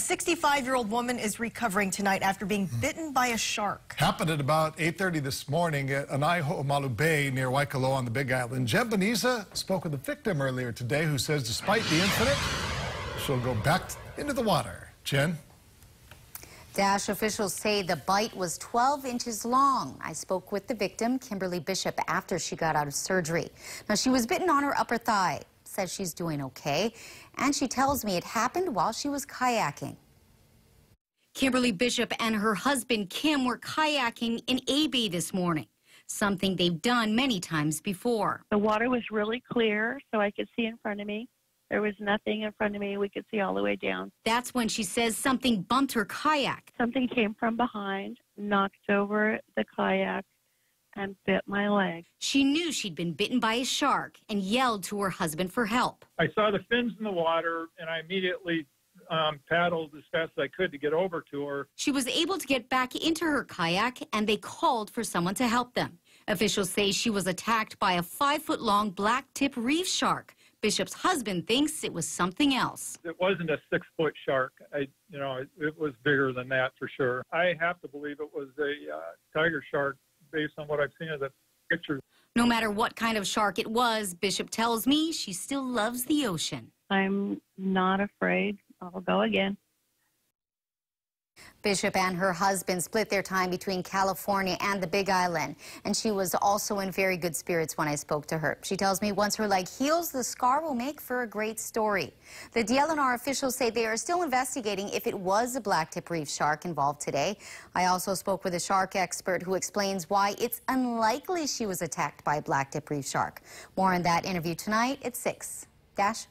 65-year-old woman is recovering tonight after being hmm. bitten by a shark. Happened at about 8.30 this morning at Ana'iho'omalu Bay near Waikoloa on the Big Island. Jen Beniza spoke with the victim earlier today who says despite the incident, she'll go back into the water. Jen? Dash officials say the bite was 12 inches long. I spoke with the victim, Kimberly Bishop, after she got out of surgery. Now, she was bitten on her upper thigh. Says she's doing okay. And she tells me it happened while she was kayaking. Kimberly Bishop and her husband, Kim, were kayaking in A Bay this morning, something they've done many times before. The water was really clear, so I could see in front of me. There was nothing in front of me. We could see all the way down. That's when she says something bumped her kayak. Something came from behind, knocked over the kayak, and bit my leg. She knew she'd been bitten by a shark and yelled to her husband for help. I saw the fins in the water, and I immediately um, paddled as fast as I could to get over to her. She was able to get back into her kayak, and they called for someone to help them. Officials say she was attacked by a five foot long black tip reef shark. Bishop's husband thinks it was something else. It wasn't a six foot shark. I, you know, it, it, was bigger than that for sure. I have to believe it was a uh, tiger shark based on what I've seen of the pictures. No matter what kind of shark it was, Bishop tells me she still loves the ocean. I'm not afraid. I'll go again. Bishop and her husband split their time between California and the Big Island, and she was also in very good spirits when I spoke to her. She tells me once her leg heals, the scar will make for a great story. The DLNR officials say they are still investigating if it was a blacktip reef shark involved today. I also spoke with a shark expert who explains why it's unlikely she was attacked by a blacktip reef shark. More on that interview tonight at 6. Dash.